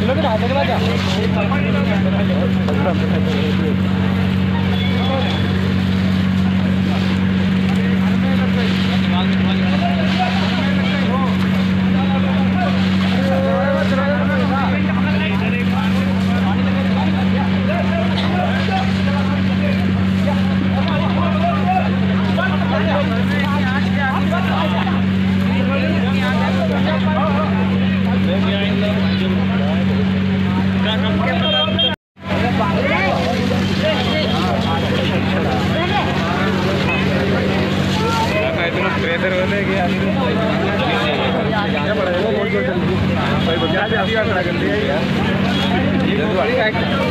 kilometre हाथ लगा करवले के आने क्या पड़ेगा बहुत ज़ोर जल्दी भाई बच्चा जल्दी आ कर ले ये